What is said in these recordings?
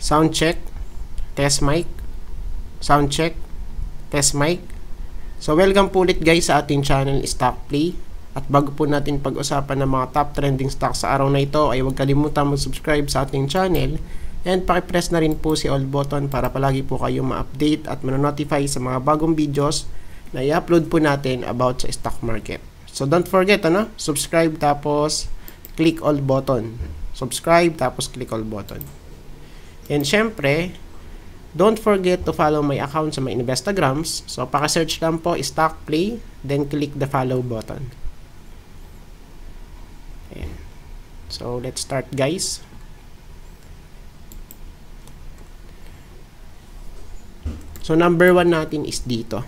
Sound check. Test mic. Sound check. Test mic. So, welcome po ulit guys sa ating channel Stock Play. At bago po natin pag-usapan ng mga top trending stocks sa araw na ito, ay huwag kalimutan mag-subscribe sa ating channel and pakipress na rin po si all button para palagi po kayo ma-update at ma-notify sa mga bagong videos na i-upload po natin about sa stock market. So, don't forget, ano? Subscribe tapos click all button. Subscribe tapos click all button. And syempre, don't forget to follow my account sa my Instagrams. So, paka-search lang po Stock Play, then click the follow button. Ayan. So, let's start guys. So, number one natin is dito.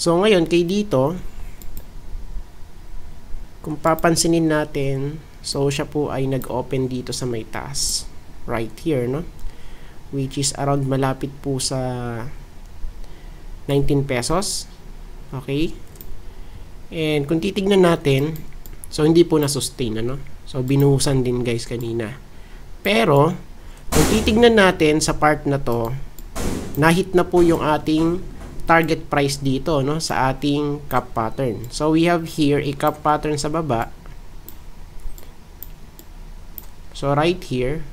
So, ngayon, kay dito, kung papansinin natin, so, siya po ay nag-open dito sa may taas right here, no? Which is around malapit po sa 19 pesos. Okay? And kung titignan natin, so hindi po na-sustain, ano? So binuhusan din guys kanina. Pero, kung titignan natin sa part na to, nahit na po yung ating target price dito, no? Sa ating cap pattern. So we have here a cap pattern sa baba. So right here,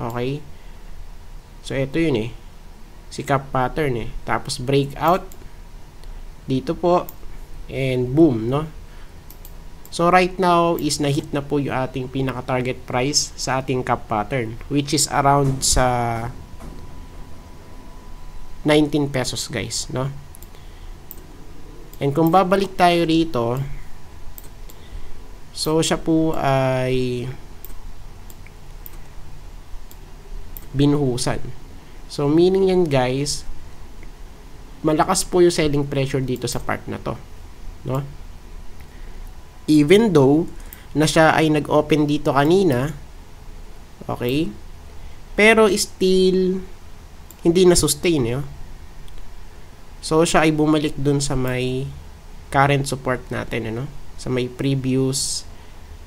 Okay? So, ito yun eh. Si cap pattern eh. Tapos, breakout. Dito po. And boom, no? So, right now is na-hit na po yung ating pinaka-target price sa ating cap pattern. Which is around sa 19 pesos, guys, no? And kung babalik tayo rito, so, siya po ay binuhusan. So, meaning yan guys, malakas po yung selling pressure dito sa part na to. No? Even though, na siya ay nag-open dito kanina, okay, pero still, hindi na sustain, eh. So, siya ay bumalik dun sa may current support natin, ano? Sa may previous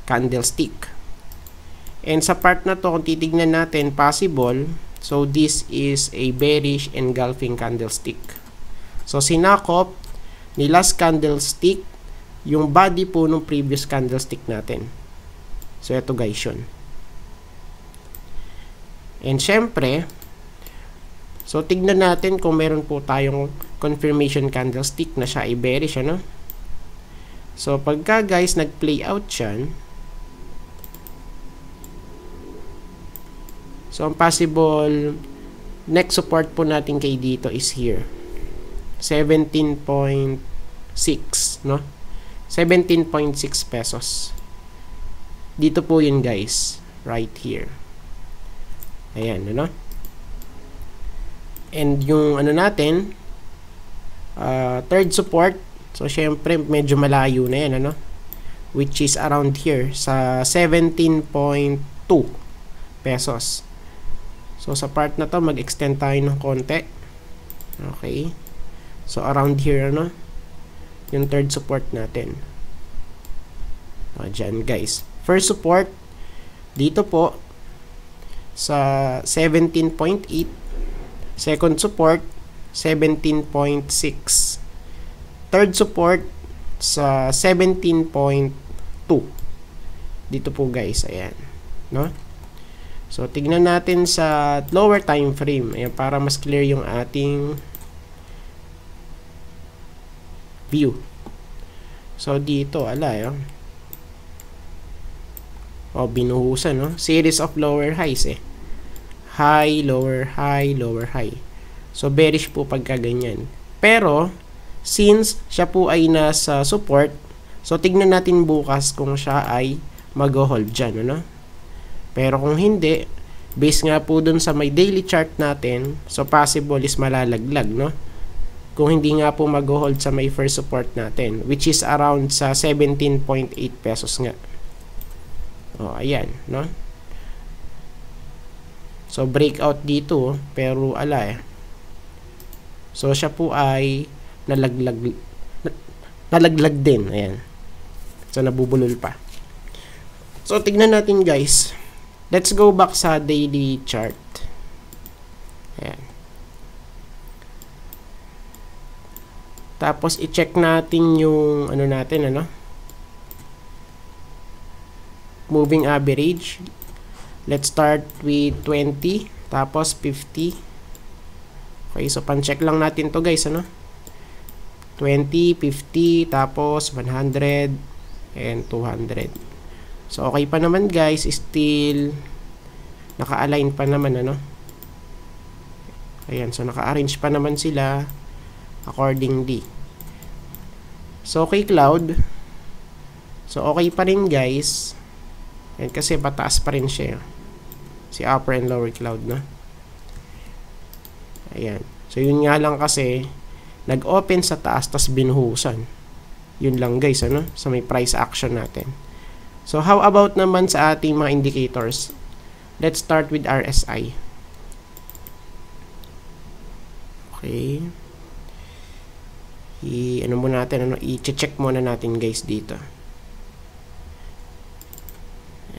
candlestick. And sa part na to, kung titignan natin, possible, so this is a bearish engulfing candlestick. So sinakop ni last candlestick yung body po ng previous candlestick natin. So ito guys yun. And syempre, so tignan natin kung meron po tayong confirmation candlestick na siya ay bearish, ano? So pagka guys nag-play out siya, So, ang possible next support po natin kay dito is here. 17.6, no? 17.6 pesos. Dito po yun, guys. Right here. Ayan, ano? And yung ano natin, uh, third support, so syempre medyo malayo na yan, ano? Which is around here sa 17.2 pesos. So, sa part na to, mag-extend tayo ng konti. Okay. So, around here, no? Yung third support natin. O, dyan, guys. First support, dito po, sa 17.8. Second support, 17.6. Third support, sa 17.2. Dito po, guys. Ayan. No? So, tignan natin sa lower time frame. Ayan, para mas clear yung ating view. So, dito, ala, yun. O, binuhusan, no? Series of lower highs, eh. High, lower, high, lower, high. So, bearish po pagka ganyan. Pero, since siya po ay nasa support, so, tignan natin bukas kung siya ay mag-hold dyan, ano? Pero kung hindi, based nga po dun sa may daily chart natin, so possible is malalaglag, no? Kung hindi nga po mag-hold sa may first support natin, which is around sa 17.8 pesos nga. O, ayan, no? So, breakout dito, pero ala eh. So, siya po ay nalaglag, nalaglag din, ayan. So, nabubulol pa. So, tignan natin guys Let's go back sa daily chart. Ayan. Tapos, i-check natin yung, ano natin, ano? Moving average. Let's start with 20. Tapos, 50. Okay, so, pan-check lang natin to guys, ano? 20, 50, tapos 100, and 200. So, okay pa naman guys. Still, naka-align pa naman, ano? Ayan, so naka-arrange pa naman sila accordingly. So, okay cloud. So, okay pa rin guys. Ayan, kasi pataas pa rin siya. Si upper and lower cloud, no? Ayan. So, yun nga lang kasi, nag-open sa taas, tas binuhusan. Yun lang guys, ano? Sa may price action natin. So, how about naman sa ating mga indicators? Let's start with RSI. Okay. I, ano muna natin, ano, i-check muna natin guys dito.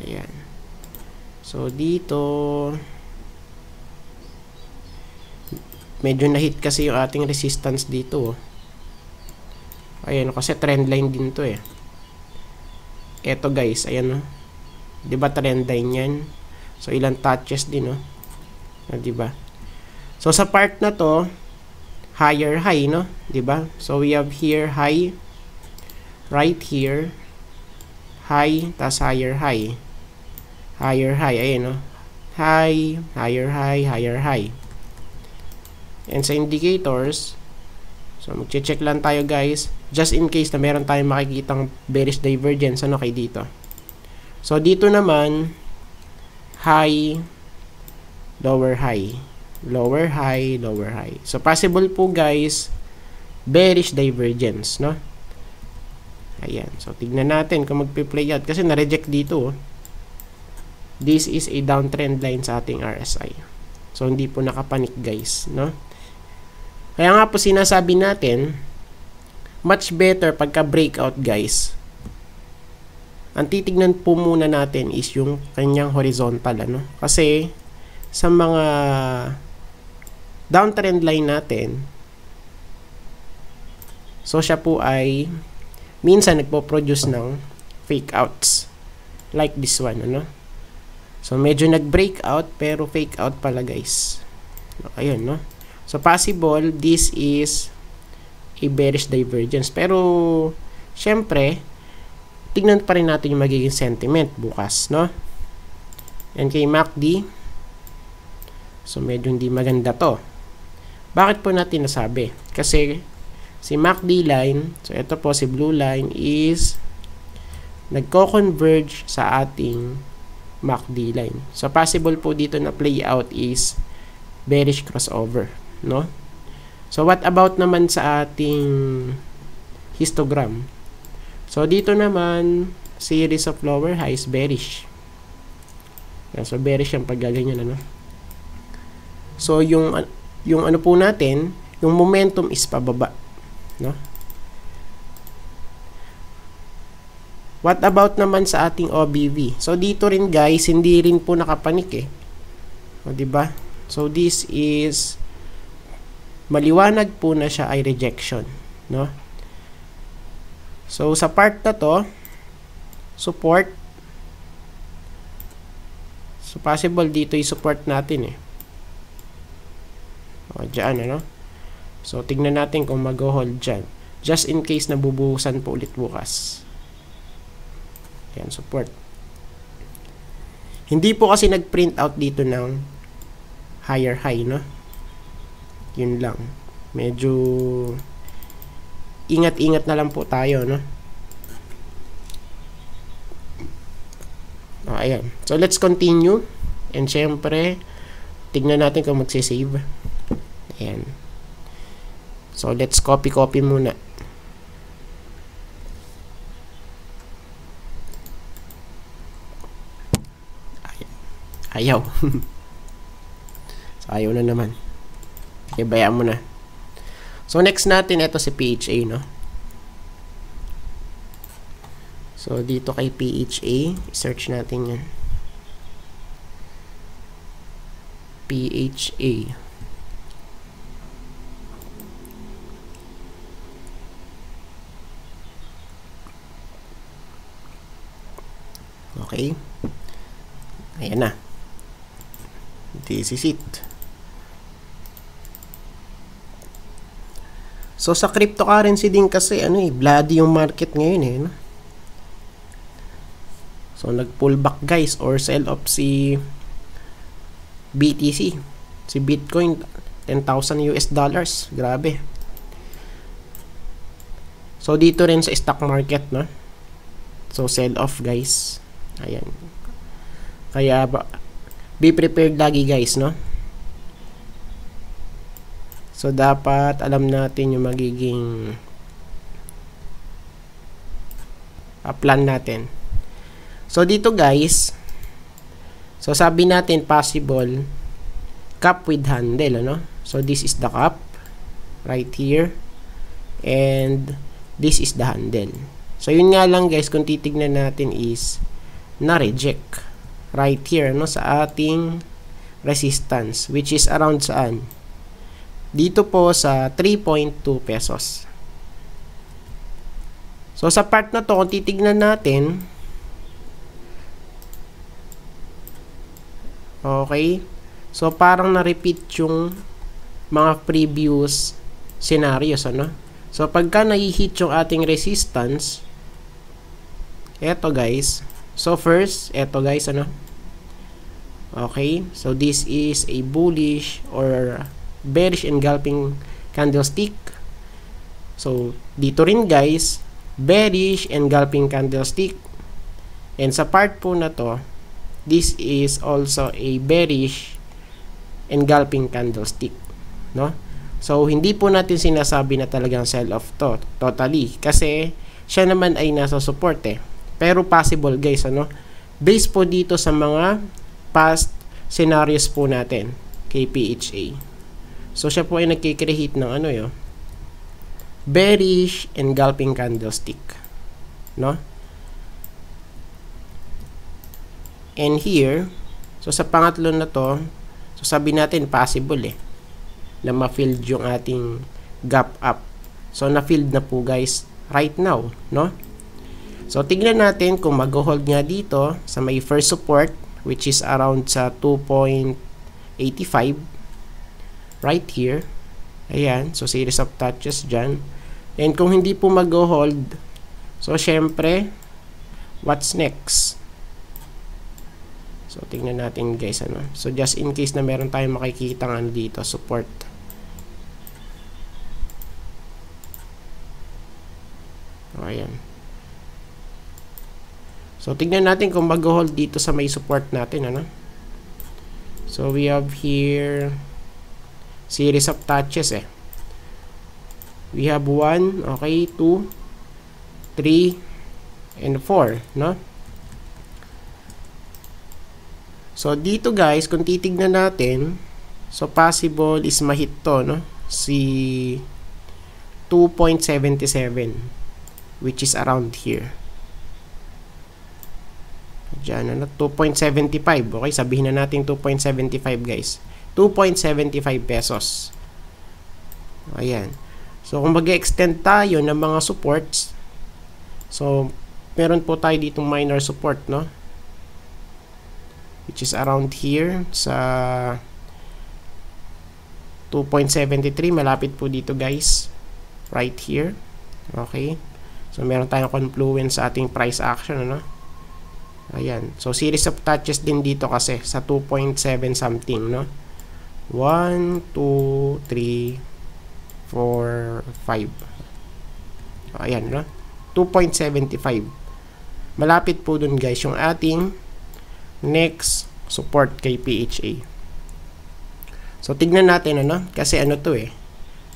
Ayan. So, dito, medyo na-hit kasi yung ating resistance dito. Oh. Ayan, kasi trend line din to eh. Eto guys, ayan o. Oh. 'Di ba trend line 'yan? So ilang touches din oh. Ah, 'Di ba? So sa part na to, higher high, no? 'Di ba? So we have here high right here high tas higher high. Higher high, ayan no. High, higher high, higher high. And sa indicators, So, mag-check lang tayo guys. Just in case na meron tayong makikitang bearish divergence. Ano kay dito? So, dito naman, high, lower high. Lower high, lower high. So, possible po guys, bearish divergence, no? Ayan. So, tignan natin kung magpi-play out. Kasi na-reject dito. Oh. This is a downtrend line sa ating RSI. So, hindi po nakapanik guys, no? Kaya nga po sinasabi natin, much better pagka breakout guys. Ang titignan po muna natin is yung kanyang horizontal ano. Kasi sa mga downtrend line natin, so siya po ay minsan nagpo-produce ng fake outs. Like this one, ano? So, medyo nag-breakout, pero fake out pala, guys. Ayun, no? So, possible, this is a bearish divergence. Pero, syempre, tignan pa rin natin yung magiging sentiment bukas, no? And kay MACD, so medyo hindi maganda to. Bakit po natin nasabi? Kasi, si MACD line, so ito po si blue line is nagko-converge sa ating MACD line. So, possible po dito na play out is bearish crossover no? So, what about naman sa ating histogram? So, dito naman, series of lower highs, bearish. So, bearish yung paggaganyan, ano? So, yung, yung ano po natin, yung momentum is pababa, no? What about naman sa ating OBV? So, dito rin guys, hindi rin po nakapanik eh. O, diba? So, this is maliwanag po na siya ay rejection, no? So, sa part na to, support, so possible dito i-support natin eh. O, dyan, ano? So, tignan natin kung mag-hold dyan. Just in case na bubuhusan po ulit bukas. Yan, support. Hindi po kasi nag-print out dito ng higher high, no? Yun lang. Medyo ingat-ingat na lang po tayo, no? Oh, ayan. So, let's continue. And syempre, tignan natin kung magsisave. Ayan. So, let's copy-copy muna. Ayaw. so, ayaw na naman. Okay, bayaan mo na. So, next natin, ito si PHA, no? So, dito kay PHA, search natin yan. KPHA. Okay. Ayan na. This is it. So sa cryptocurrency din kasi ano eh, bloody yung market ngayon eh. No? So nag-pull back guys or sell off si BTC. Si Bitcoin 10,000 US dollars. Grabe. So dito rin sa stock market no. So sell off guys. Ayan. Kaya be prepared lagi guys, no? So, dapat alam natin yung magiging uh, plan natin. So, dito guys, so sabi natin possible cup with handle, ano? So, this is the cup right here and this is the handle. So, yun nga lang guys, kung titignan natin is na-reject right here no sa ating resistance which is around saan dito po sa 3.2 pesos so sa part na to kung titignan natin okay so parang na-repeat yung mga previous scenarios ano so pagka nai-hit yung ating resistance eto guys So first, eto guys, ano? Okay, so this is a bullish or bearish engulfing candlestick. So dito rin guys, bearish engulfing candlestick. And sa part po na to, this is also a bearish engulfing candlestick, no? So hindi po natin sinasabi na talagang sell off to totally kasi siya naman ay nasa support eh. Pero possible guys, ano? Based po dito sa mga past scenarios po natin kay PHA. So siya po ay nagkikreate ng ano yo. Bearish engulfing candlestick. No? And here, so sa pangatlo na to, so sabi natin possible eh na ma-filled yung ating gap up. So na-filled na po guys right now, no? So, tignan natin kung mag-hold nga dito sa may first support which is around sa 2.85 right here. Ayan. So, series of touches dyan. And kung hindi po mag-hold, so, syempre, what's next? So, tignan natin guys, ano. So, just in case na meron tayong makikita ano dito, support. Ayan. So, tignan natin kung mag-hold dito sa may support natin, ano? So, we have here series of touches, eh. We have 1, okay, 2, 3, and 4, no? So, dito guys, kung titignan natin, so possible is mahit to, no? Si 2.77 which is around here. Diyan, ano, 2.75. Okay, sabihin na natin 2.75 guys. 2.75 pesos. Ayan. So, kung mag-extend tayo ng mga supports, so, meron po tayo ditong minor support, no? Which is around here sa 2.73. Malapit po dito guys. Right here. Okay. So, meron tayong confluence sa ating price action, ano? Ayan. So, series of touches din dito kasi sa 2.7 something, no? 1, 2, 3, 4, 5. Ayan, no? 2.75. Malapit po dun guys yung ating next support kay PHA. So, tignan natin, ano? Kasi ano to eh.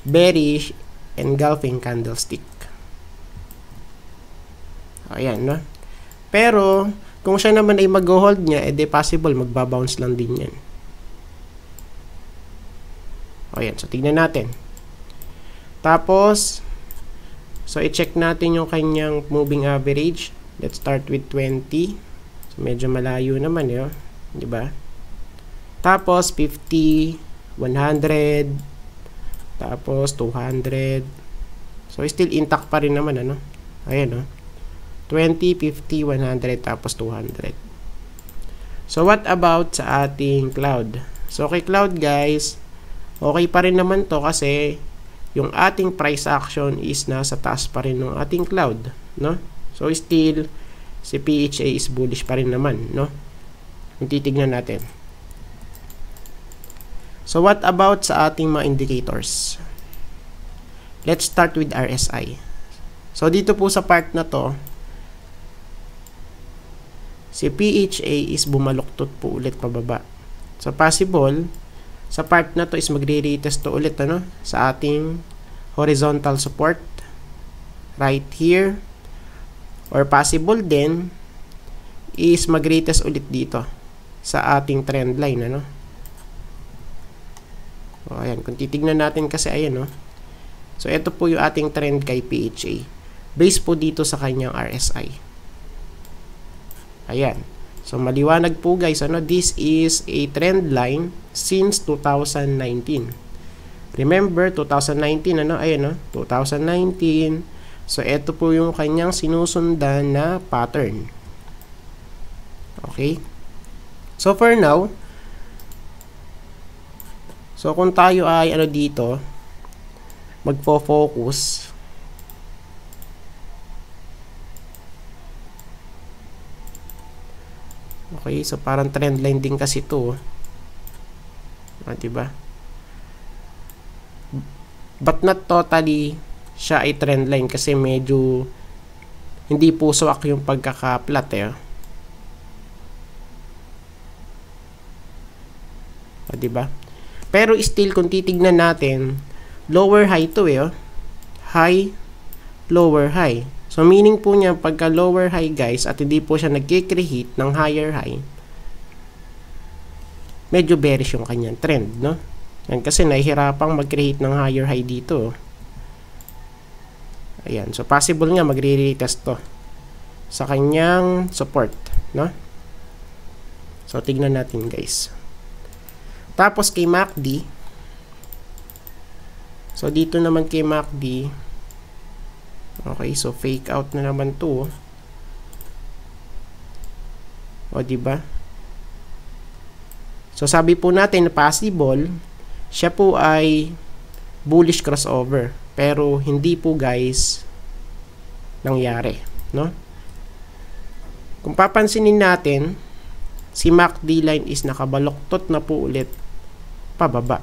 Bearish engulfing candlestick. Ayan, no? Pero, kung siya naman ay mag-hold niya, edi possible magbabounce lang din yan. O so tignan natin. Tapos, so i-check natin yung kanyang moving average. Let's start with 20. So medyo malayo naman yun. Di ba? Tapos 50, 100, tapos 200. So still intact pa rin naman ano. Ayan oh. 20, 50, 100 tapos 200. So what about sa ating cloud? So kay cloud guys, okay pa rin naman to kasi yung ating price action is nasa taas pa rin ng ating cloud, no? So still si PHA is bullish pa rin naman, no? Titignan natin. So what about sa ating mga indicators? Let's start with RSI. So dito po sa part na to, si PHA is bumaluktot po ulit pababa. So possible, sa part na to is magre-retest to ulit ano, sa ating horizontal support right here or possible din is mag-retest ulit dito sa ating trend line ano. O ayan, kung titignan natin kasi ayan no. So ito po yung ating trend kay PHA. Base po dito sa kanyang RSI. Ayan. So, maliwanag po guys, ano, this is a trend line since 2019. Remember, 2019, ano, ayan, no, 2019. So, ito po yung kanyang sinusundan na pattern. Okay? So, for now, so, kung tayo ay, ano dito, magfo-focus Okay, so parang trend line din kasi ito. Ah, diba? But not totally siya ay trend line kasi medyo hindi po swak yung pagkaka-plot eh. Ah, diba? Pero still kung titignan natin, lower high to eh. Oh. High, lower high. So, meaning po niya, pagka lower high guys, at hindi po siya nag-create ng higher high, medyo bearish yung kanyang trend, no? Yan, kasi nahihirapang mag-create ng higher high dito. Ayan. So, possible nga magre-retest to sa kanyang support, no? So, tignan natin guys. Tapos kay MACD, so dito naman kay MACD, Okay, so fake out na naman 'to. O di ba? So sabi po natin na possible siya po ay bullish crossover pero hindi po guys nangyari, no? Kung papansinin natin, si MACD line is nakabaloktot na po ulit pababa.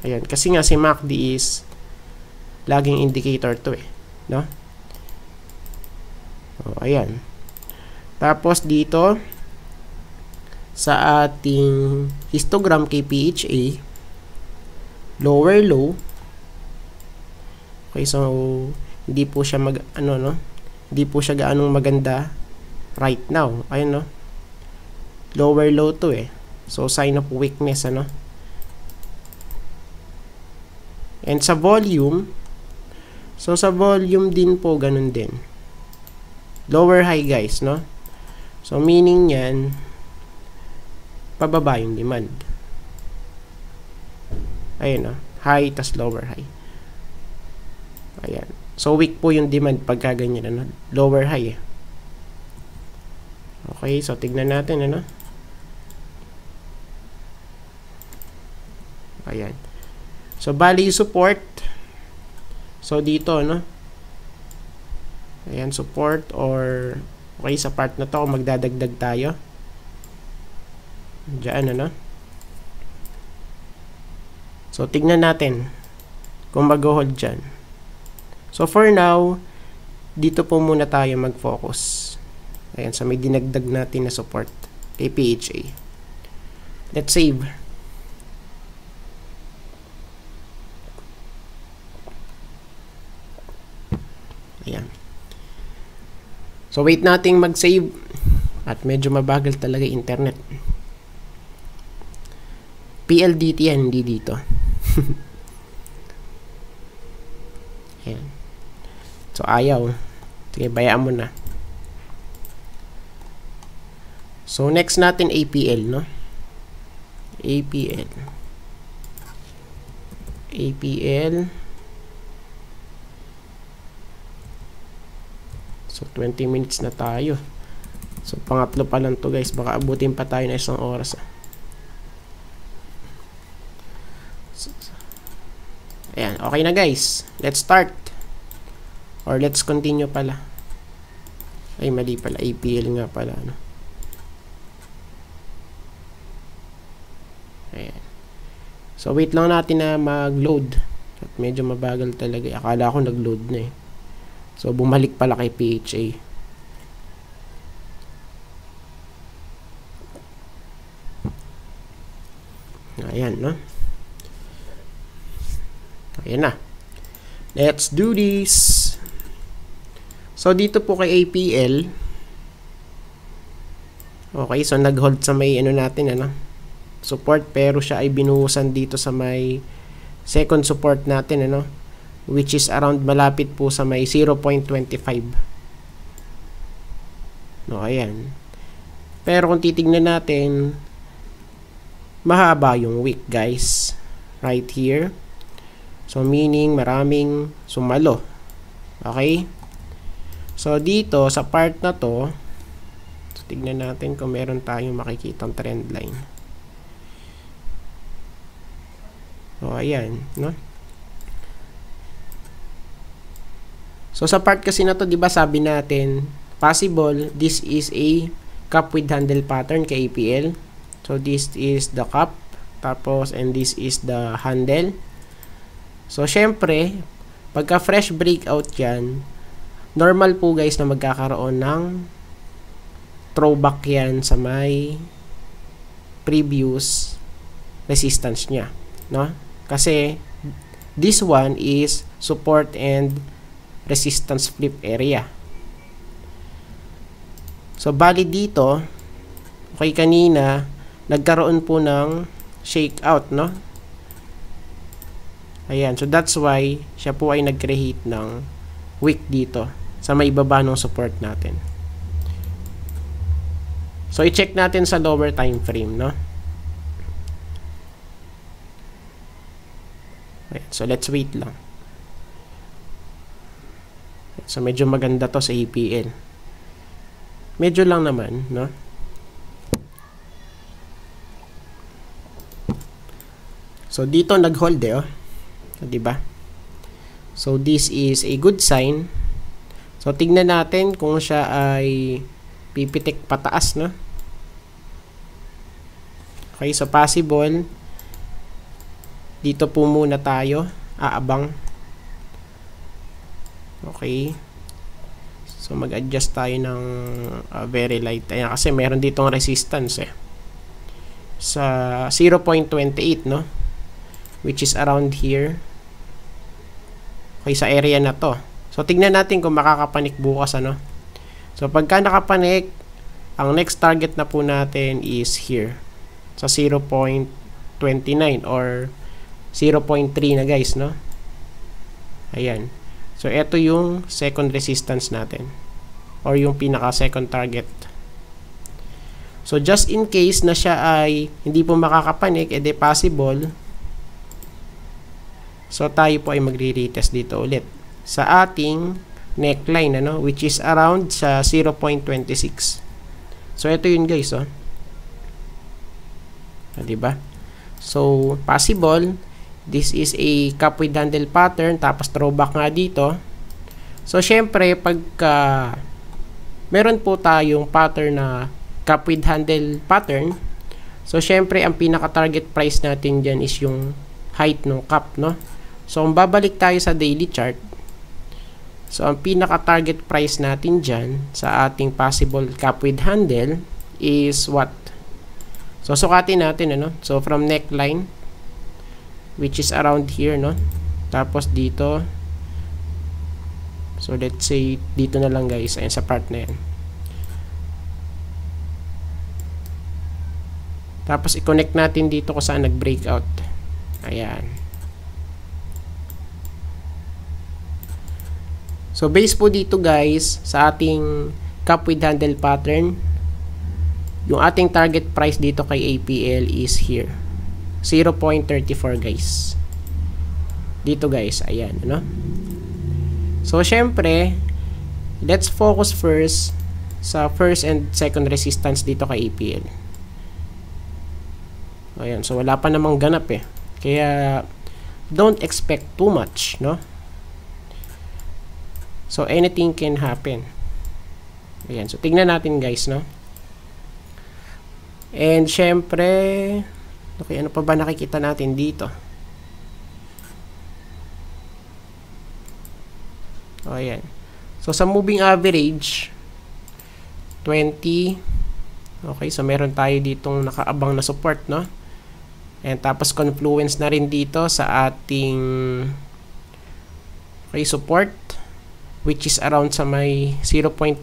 Ayan, kasi nga si MACD is laging indicator to eh. No? O, ayan. Tapos dito, sa ating histogram KPHA, lower low. Okay, so, hindi po siya mag, ano, no? Hindi po siya gaanong maganda right now. Ayun, no? Lower low to eh. So, sign of weakness, ano? And sa volume, So, sa volume din po, ganun din. Lower high guys, no? So, meaning yan, pababa yung demand. Ayun, no? High, tas lower high. Ayan. So, weak po yung demand pagka ganyan, ano? Lower high, eh. Okay, so tignan natin, ano? Ayan. So, bali support, So, dito, no? Ayan, support or okay, sa part na to, magdadagdag tayo. Diyan, ano? So, tignan natin kung mag-hold dyan. So, for now, dito po muna tayo mag-focus. Ayan, so may dinagdag natin na support kay PHA. Let's save. Ayan. So, wait nating mag-save. At medyo mabagal talaga internet. PLDT yan, hindi dito. So, ayaw. Sige, bayaan mo na. So, next natin APL, no? APL. APL. So, 20 minutes na tayo. So, pangatlo pa lang to guys. Baka abutin pa tayo na isang oras. So, ayan, okay na guys. Let's start. Or let's continue pala. Ay, mali pala. APL nga pala. No? Ayan. So, wait lang natin na mag-load. Medyo mabagal talaga. Akala ko nag-load na eh. So, bumalik pala kay PHA. Ayan, no? Ayan na. Let's do this. So, dito po kay APL. Okay, so nag-hold sa may ano natin, ano? Support, pero siya ay binuhusan dito sa may second support natin, ano? Which is around malapit po sa may 0.25 no ayan. Pero kung titignan natin mahaba yung wick guys right here. So meaning maraming sumalo. Okay? So dito sa part na to so tignan natin kung meron tayong makikitang trend line. So ayan no So sa part kasi na to, 'di ba, sabi natin, possible this is a cup with handle pattern kay APL. So this is the cup tapos and this is the handle. So syempre, pagka fresh breakout 'yan, normal po guys na magkakaroon ng throwback 'yan sa may previous resistance niya, no? Kasi this one is support and resistance flip area. So, bali dito, okay kanina, nagkaroon po ng shake out, no? Ayan, so that's why siya po ay nag-create ng wick dito sa may baba ng support natin. So, i-check natin sa lower time frame, no? Ayan, so, let's wait lang. So, medyo maganda to sa EPL. Medyo lang naman, no? So, dito nag-hold eh, oh. So, diba? So, this is a good sign. So, tignan natin kung siya ay pipitik pataas, no? Okay, so possible. Dito po muna tayo. Aabang. Okay. So, mag-adjust tayo ng uh, very light. Ayan, kasi meron ditong resistance eh. Sa 0.28, no? Which is around here. Okay, sa area na to. So, tignan natin kung makakapanik bukas, ano? So, pagka nakapanik, ang next target na po natin is here. Sa 0.29 or 0.3 na guys, no? Ayan. So, ito yung second resistance natin. Or yung pinaka second target. So, just in case na siya ay hindi po makakapanik, edi possible. So, tayo po ay magre-retest dito ulit. Sa ating neckline, ano, which is around sa 0.26. So, ito yun guys, oh. Ah, diba? So, possible This is a cup with handle pattern. Tapos throwback nga dito. So, syempre, pagka meron po tayong pattern na cup with handle pattern. So, syempre, ang pinaka-target price natin dyan is yung height ng cup, no? So, kung babalik tayo sa daily chart, so, ang pinaka-target price natin dyan sa ating possible cup with handle is what? So, sukatin natin, ano? So, from neckline which is around here no? Tapos dito so let's say dito na lang guys. Ayan sa part na yan. Tapos i-connect natin dito kung saan nag-breakout ayan. So base po dito guys sa ating cup with handle pattern yung ating target price dito kay APL is here 0.34 guys. Dito guys, ayan, ano? So, syempre, let's focus first sa first and second resistance dito kay APL. Ayan, so wala pa namang ganap eh. Kaya, don't expect too much, no? So, anything can happen. Ayan, so tingnan natin guys, no? And, syempre, okay, ano pa ba nakikita natin dito? O, ayan. So, sa moving average, 20. Okay, so meron tayo ditong nakaabang na support, no? And tapos confluence na rin dito sa ating okay, support which is around sa may 0.23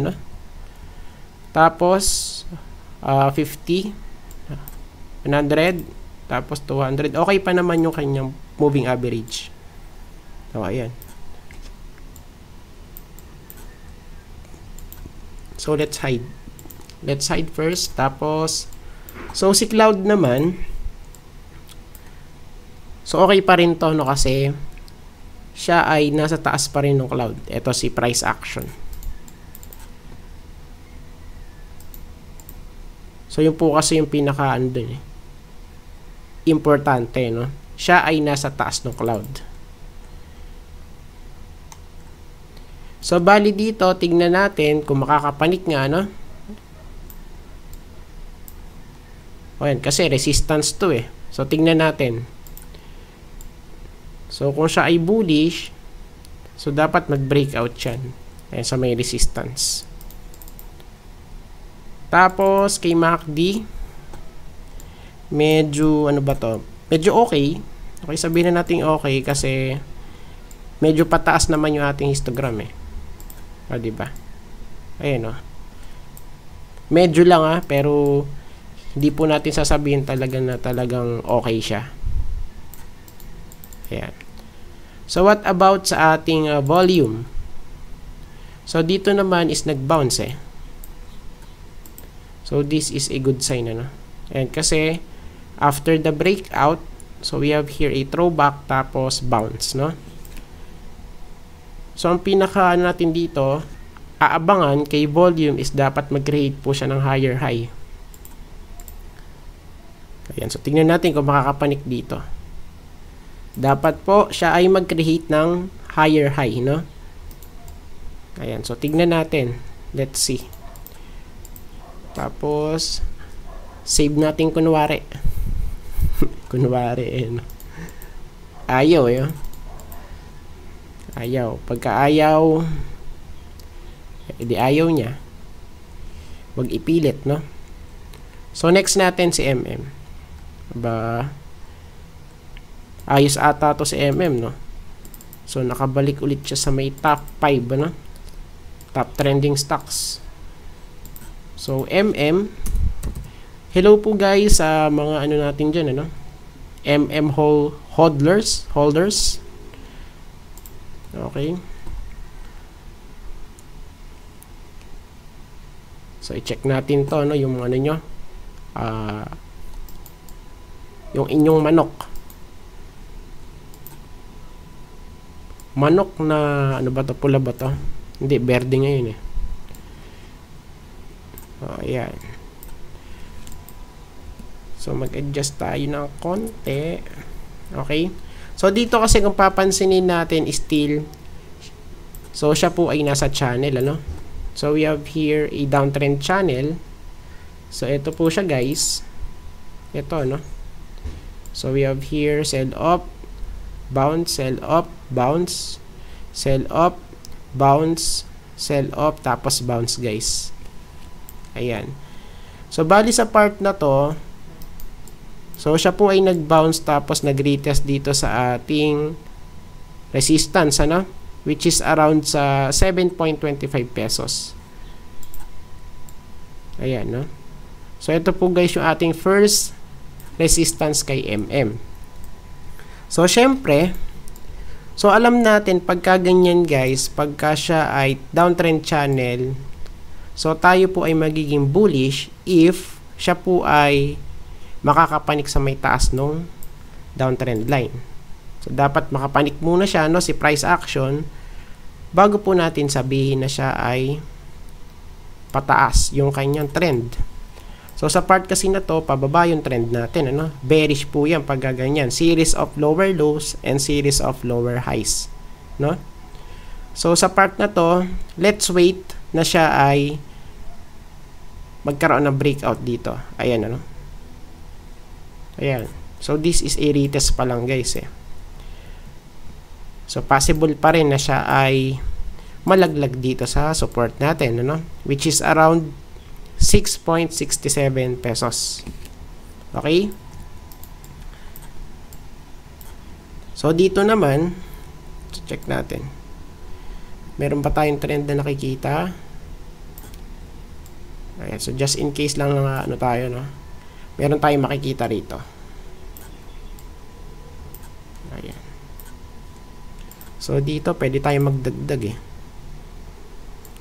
ano. Tapos uh, 50 100 tapos 200. Okay pa naman yung kanyang moving average. So ayan. So let's hide. Let's hide first tapos so si cloud naman So, okay pa rin to, no, kasi siya ay nasa taas pa rin ng cloud. Ito si price action. So, yun po kasi yung pinaka, ano dun, eh, importante, no? Siya ay nasa taas ng cloud. So, bali dito, tignan natin kung makakapanik nga, no? O yan, kasi resistance to eh. So, tignan natin. So, kung siya ay bullish, so dapat mag-breakout yan. Sa may resistance. Tapos, kay MACD, medyo, ano ba to? Medyo okay. Okay, sabihin na natin okay kasi medyo pataas naman yung ating histogram eh. O, diba? Ayan o. Medyo lang ah, pero hindi po natin sasabihin talaga na talagang okay siya. Ayan. So what about sa ating uh, volume? So dito naman is nag-bounce eh. So this is a good sign ano. And kasi after the breakout, so we have here a throwback tapos bounce, no? So ang pinaka ano natin dito, aabangan kay volume is dapat mag-create po siya ng higher high. Ayan, so tingnan natin kung makakapanik dito dapat po siya ay mag-create ng higher high, no? Ayan, so tignan natin. Let's see. Tapos, save natin kunwari. kunwari, eh, no? Ayaw, eh. Ayaw. Pagka ayaw, edi ayaw niya. Wag ipilit, no? So, next natin si MM. Ba, ayos ata to si MM no so nakabalik ulit siya sa may top 5 ano top trending stocks so MM hello po guys sa uh, mga ano natin dyan ano? MM holders holders. Okay. So i-check natin to no yung ano nyo. Uh, yung inyong manok. Manok na ano ba to pula ba to? Hindi berde ngayon eh. Oh ayan so mag adjust tayo ng konti. Okay? So dito kasi kung papansinin natin still so siya po ay nasa channel ano? So we have here a downtrend channel. So ito po siya guys. Ito no so we have here sell up bounce, sell up, bounce, sell up, bounce, sell up, tapos bounce guys. Ayan. So, bali sa part na to, so siya po ay nag-bounce tapos nag-retest dito sa ating resistance, ano? Which is around sa 7.25 pesos. Ayan, no? So, ito po guys yung ating first resistance kay MM. So, syempre, so alam natin pagka ganyan guys, pagka siya ay downtrend channel, so tayo po ay magiging bullish if siya po ay makakapanik sa may taas nung downtrend line. So, dapat makapanik muna siya, no, si price action, bago po natin sabihin na siya ay pataas yung kanyang trend. So, sa part kasi na to, pababa yung trend natin, ano? Bearish po yan pag ganyan. Series of lower lows and series of lower highs, no? So, sa part na to, let's wait na siya ay magkaroon ng breakout dito. Ayan, ano? Ayan. So, this is a retest pa lang, guys, eh. So, possible pa rin na siya ay malaglag dito sa support natin, ano? Which is around 6.67 pesos. Okay? So, dito naman, check natin. Meron pa tayong trend na nakikita. Ayan, so just in case lang na ano tayo, no? Meron tayong makikita rito. Ayan. So dito pwede tayong magdagdag eh.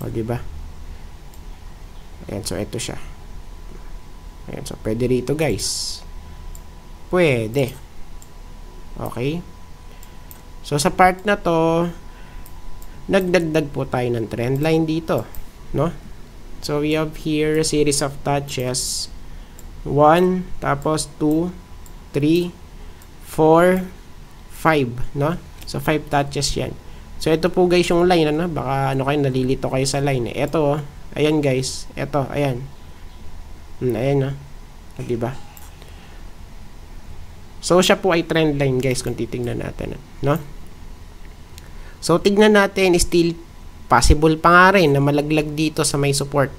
O di ba? Ayan, so ito siya. Ayan, so pwede rito guys. Pwede. Okay? So sa part na to, nagdagdag po tayo ng trend line dito, no? So, we have here a series of touches. 1, tapos 2, 3, 4, 5, no? So, 5 touches yan. So, ito po guys yung line, ano? Baka ano kayo, nalilito kayo sa line. Eh. Ito, oh. Ayan guys. Ito, ayan. Hmm, ayan, no? Oh. Diba? So, siya po ay trend line guys kung titingnan natin, no? So, tignan natin, still possible pa nga rin na malaglag dito sa may support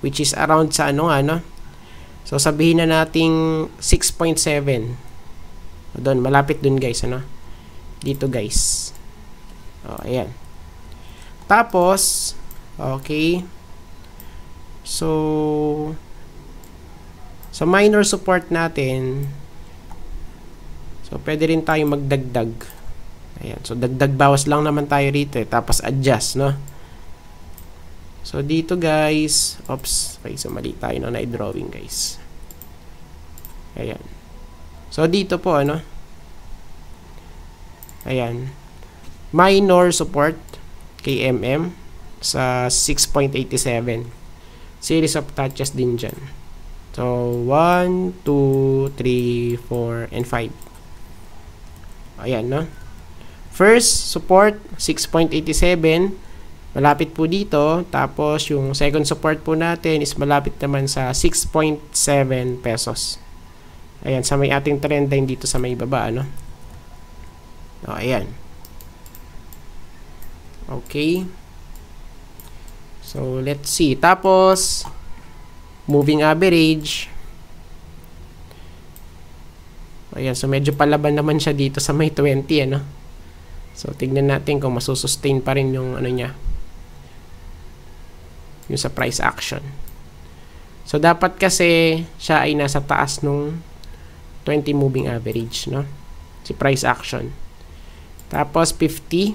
which is around sa ano ano so sabihin na nating 6.7 doon malapit dun guys ano dito guys oh ayan tapos okay so sa minor support natin so pwede rin tayong magdagdag Ayan. So, dagdag bawas lang naman tayo rito eh. Tapos, adjust, no? So, dito guys. Oops. Okay, so mali tayo na na-drawing guys. Ayan. So, dito po, ano? Ayan. Minor support kay MM sa 6.87. Series of touches din dyan. So, 1, 2, 3, 4, and 5. Ayan, no? First, support 6.87. Malapit po dito. Tapos, yung second support po natin is malapit naman sa 6.7 pesos. Ayan, sa may ating trend line dito sa may baba, ano? O, ayan. Okay. So, let's see. Tapos, moving average. Ayan, so medyo palaban naman siya dito sa may 20, ano? So, tignan natin kung masusustain pa rin yung ano niya. Yung sa price action. So, dapat kasi siya ay nasa taas nung 20 moving average, no? Si price action. Tapos, 50.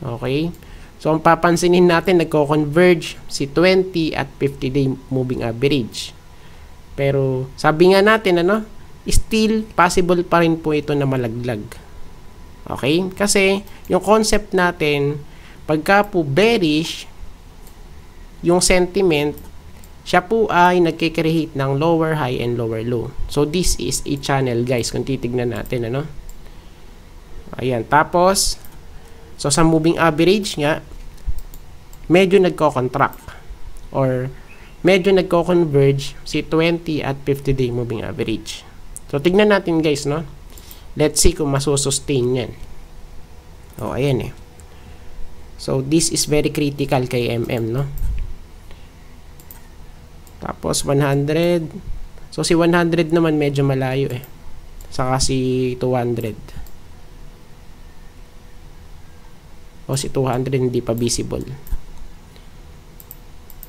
Okay. So, ang papansinin natin, nagko-converge si 20 at 50-day moving average. Pero, sabi nga natin, ano, still possible pa rin po ito na malaglag. Okay? Kasi, yung concept natin, pagka po bearish, yung sentiment, siya po ay nagkikreate ng lower high and lower low. So, this is a channel, guys, kung titignan natin, ano? Ayan. Tapos, so, sa moving average nga, medyo nagko-contract or medyo nagko-converge si 20 at 50 day moving average. So, tignan natin, guys, no? Let's see kung masusustain yan. O, oh, ayan eh. So, this is very critical kay MM, no? Tapos, 100. So, si 100 naman medyo malayo eh. Saka si 200. O, si 200 hindi pa visible.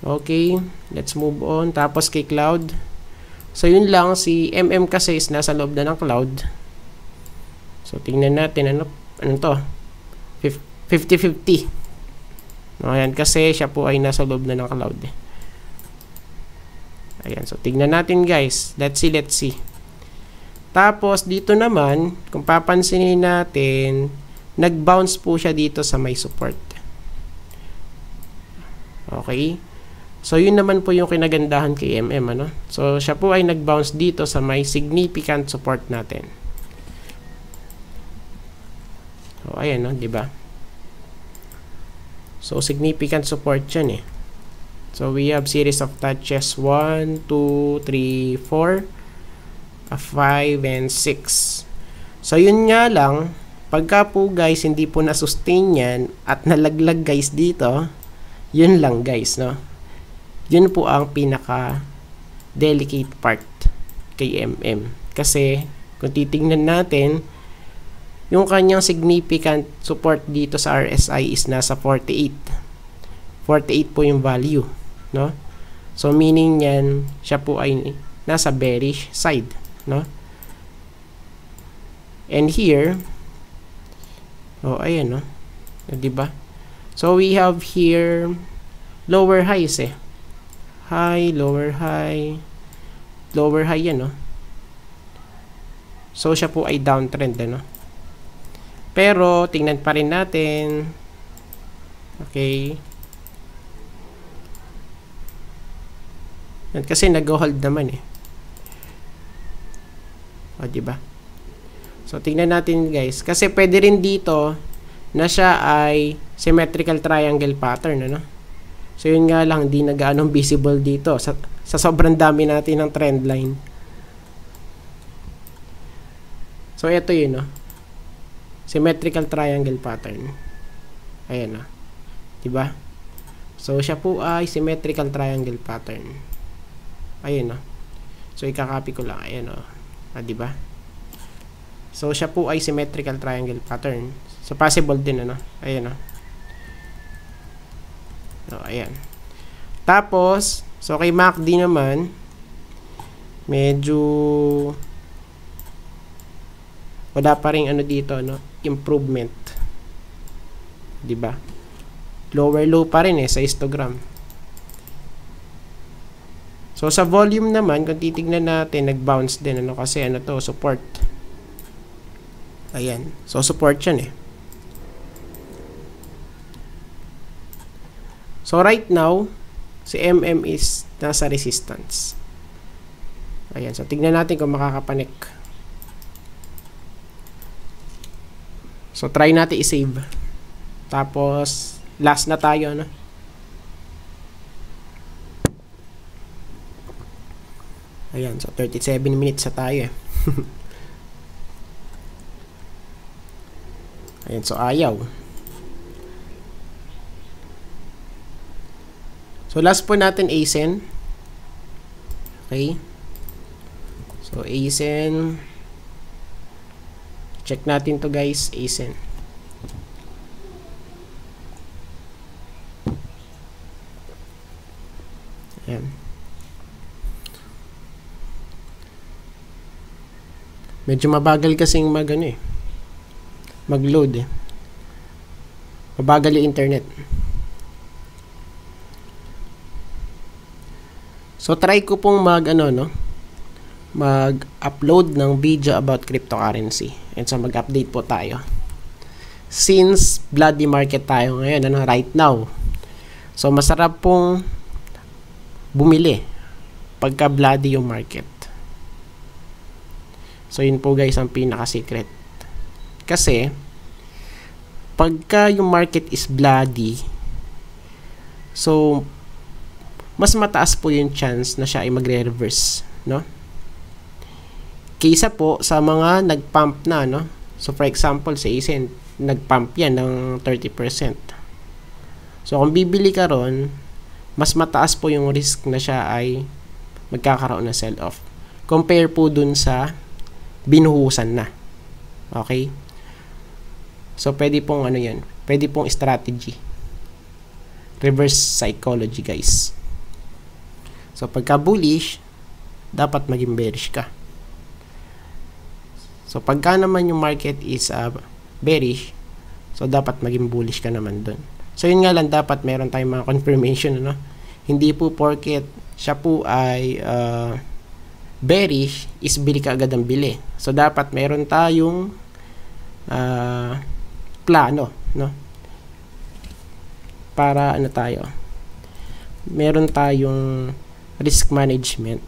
Okay, let's move on. Tapos kay cloud. So, yun lang. Si MM kasi is nasa loob na ng cloud. So, tingnan natin, ano, ano to? 50-50. No, ayan, kasi siya po ay nasa loob na ng cloud. Eh. Ayan, so tignan natin guys. Let's see, let's see. Tapos, dito naman, kung papansinin natin, nag-bounce po siya dito sa may support. Okay? So, yun naman po yung kinagandahan kay MM, ano? So, siya po ay nag-bounce dito sa may significant support natin. So, ayan, no? ba? Diba? So, significant support yan, eh. So, we have series of touches 1, 2, 3, 4, 5, and 6. So, yun nga lang, pagka po guys, hindi po na-sustain yan at nalaglag guys dito, yun lang guys, no? Yun po ang pinaka delicate part kay MM. Kasi, kung titingnan natin, yung kanyang significant support dito sa RSI is nasa 48. 48 po yung value no? So meaning niyan siya po ay nasa bearish side, no? And here Oh, ayan, no? 'Di ba? So we have here lower highs eh. High, lower high, lower high yan, no? So siya po ay downtrend, ano? Pero tingnan pa rin natin. Okay. Yan, kasi nag-hold naman eh. O, di ba? So, tingnan natin guys. Kasi pwede rin dito na siya ay symmetrical triangle pattern, ano? So, yun nga lang, hindi na gaanong visible dito. Sa, sa sobrang dami natin ng trend line. So, ito yun, no? Symmetrical triangle pattern. Ayan, no? Diba? So, siya po ay symmetrical triangle pattern. Ayun, no. So, ikakopy ko lang. Ayan, o. Ah, diba? So, siya po ay symmetrical triangle pattern. So, possible din, ano. Ayan, o. So, ayan. Tapos, so, kay MACD naman, medyo wala pa rin ano dito, no? Improvement. 'Di ba? Lower low pa rin eh sa histogram. So, sa volume naman, kung titignan natin, nag-bounce din. Ano, kasi ano to, support. Ayan. So, support yan eh. So, right now, si MM is nasa resistance. Ayan. So, tignan natin kung makakapanik. So, try natin i-save. Tapos, last na tayo, ano? Ayan, so 37 minutes sa tayo eh. Ayan, so ayaw. So last po natin ASEN. Okay. So ASEN. Check natin to guys, ASEN. Medyo mabagal kasing mag ano eh. Mag-load eh. Mabagal yung internet. So try ko pong mag ano no mag-upload ng video about cryptocurrency. And so mag-update po tayo. Since bloody market tayo ngayon, ano, right now. So masarap pong bumili pagka bloody yung market. So, yun po guys ang pinaka-secret. Kasi, pagka yung market is bloody, so, mas mataas po yung chance na siya ay magre-reverse, no? Kaysa po sa mga nag-pump na, no? So, for example, sa Ascent, nag-pump yan ng 30%. So, kung bibili ka ron, mas mataas po yung risk na siya ay magkakaroon ng sell-off. Compare po dun sa binuhusan na. Okay? So, pwede pong ano yan. Pwede pong strategy. Reverse psychology, guys. So, pagka bullish, dapat maging bearish ka. So, pagka naman yung market is uh, bearish, so, dapat maging bullish ka naman dun. So, yun nga lang, dapat meron tayong mga confirmation, ano? Hindi po porket siya po ay uh, bearish, is bili ka agad ang bili. So, dapat meron tayong uh, plano, no? Para ano tayo? Meron tayong risk management.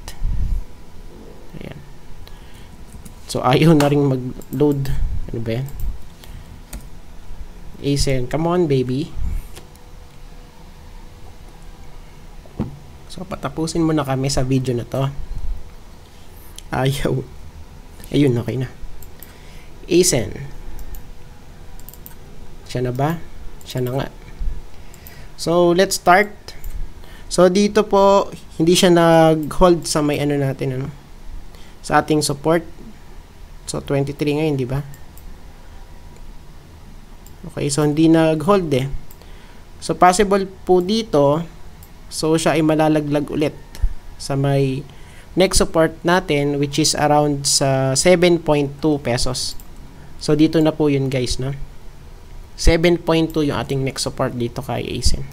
Ayan. So, ayaw na rin mag-load. Ano ba yan? ASEN, come on baby. So, patapusin mo na kami sa video na to. Ayaw. Ayun, okay na. ASEN. Siya na ba? Siya na nga. So, let's start. So, dito po, hindi siya nag-hold sa may ano natin, ano? Sa ating support. So, 23 ngayon, di ba? Okay, so hindi nag-hold eh. So possible po dito, so siya ay malalaglag ulit sa may next support natin which is around sa 7.2 pesos. So dito na po yun guys, no? 7.2 yung ating next support dito kay ASIN.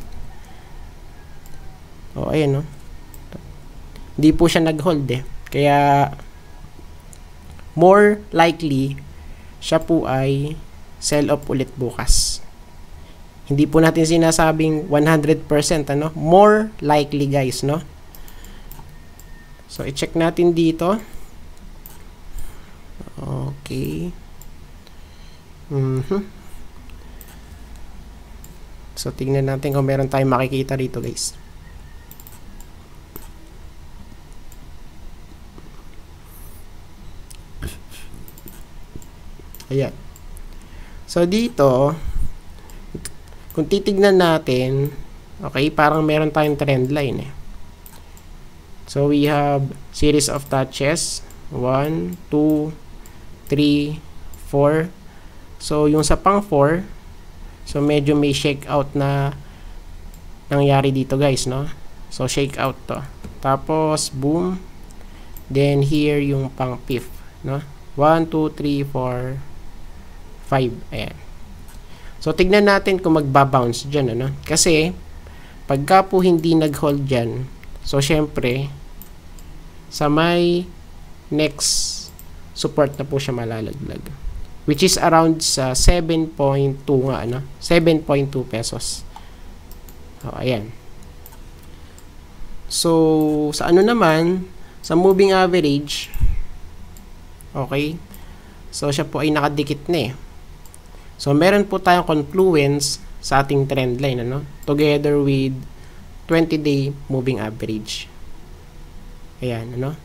Oh, ayan no. Hindi po siya nag-hold eh. Kaya more likely siya po ay sell off ulit bukas. Hindi po natin sinasabing 100% ano, more likely guys, no? So i-check natin dito. Okay. Mhm. So tingnan natin kung meron tayong makikita rito, guys. Ayan. So, dito, kung titignan natin, okay, parang meron tayong trend line eh. So, we have series of touches. 1, 2, 3, 4. So, yung sa pang 4, so medyo may shake out na nangyari dito guys, no? So, shake out to. Tapos, boom. Then, here yung pang fifth, no? 1, 2, 3, 4, 5. Ayan. So, tignan natin kung magbabounce dyan, ano? Kasi, pagka po hindi nag-hold dyan, so, syempre, sa may next support na po siya malalaglag. Which is around sa 7.2 nga, ano? 7.2 pesos. So, ayan. So, sa ano naman, sa moving average, okay, so siya po ay nakadikit na eh. So, meron po tayong confluence sa ating trend line, ano? Together with 20-day moving average. Ayan, ano?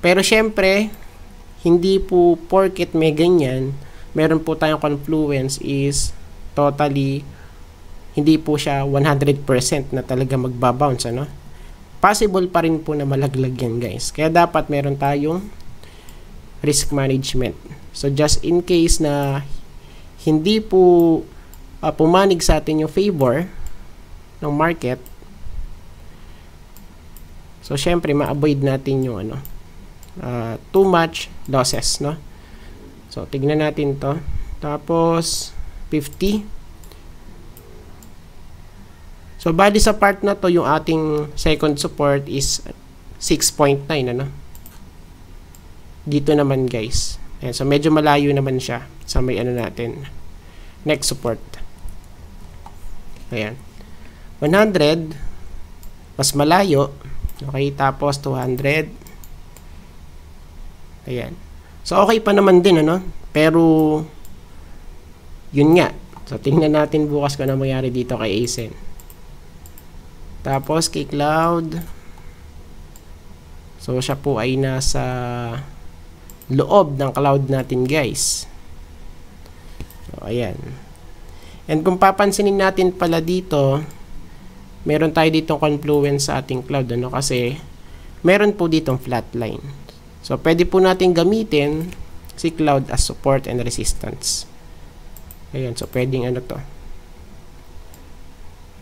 Pero, syempre, hindi po porket may ganyan, meron po tayong confluence is totally hindi po siya 100% na talaga magbabounce, ano? Possible pa rin po na malaglag yan, guys. Kaya dapat meron tayong risk management. So, just in case na hindi po uh, pumanig sa atin yung favor ng market, so syempre ma-avoid natin yung ano, uh, too much losses, no? So, tignan natin to. Tapos, 50. So, bali sa part na to, yung ating second support is 6.9, ano? Dito naman, guys. Ayan, so, medyo malayo naman siya sa may ano natin next support ayan 100 mas malayo okay tapos 200 ayan. So okay pa naman din ano? Pero yun nga. So tingnan natin bukas kung ano mangyari dito kay Asen tapos kay Cloud. So siya po ay nasa loob ng cloud natin guys. So, ayan. And kung papansinin natin pala dito, meron tayo ditong confluence sa ating cloud. Ano? Kasi, meron po ditong flat line. So, pwede po natin gamitin si cloud as support and resistance. Ayan. So, pwedeng ano to.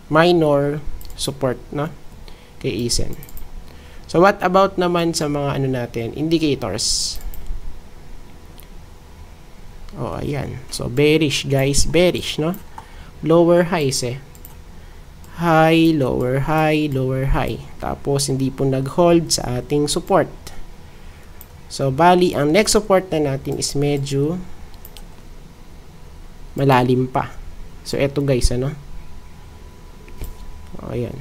Minor support, no? Kay ASEN. So, what about naman sa mga ano natin, indicators? Oh, ayan. So, bearish, guys. Bearish, no? Lower highs, eh. High, lower high, lower high. Tapos hindi po nag-hold sa ating support. So bali ang next support na natin is medyo malalim pa. So eto guys ano. O, ayan.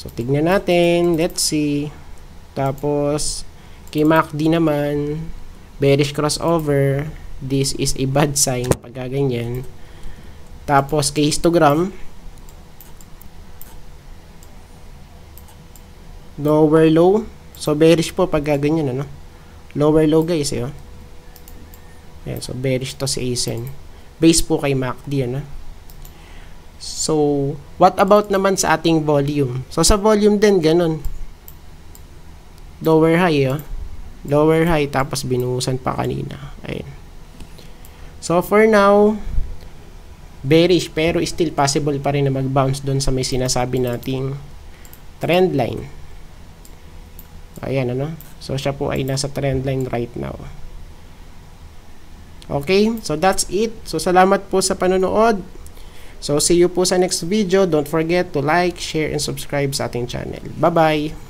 So tignan natin, let's see. Tapos kay MACD naman bearish crossover. This is a bad sign pag ganyan. Tapos kay histogram lower low. So bearish po pag ganyan ano? Lower low guys eh oh. Ayan, so bearish to si ASEN. Base po kay MACD ano? So what about naman sa ating volume? So sa volume din ganun. Lower high oh. lower high tapos binuhusan pa kanina. Ayun so for now bearish pero still possible pa rin na mag-bounce doon sa may sinasabi nating trend line Ayan, ano? So, siya po ay nasa trend line right now. Okay, so that's it. So, salamat po sa panonood. So, see you po sa next video. Don't forget to like, share, and subscribe sa ating channel. Bye-bye!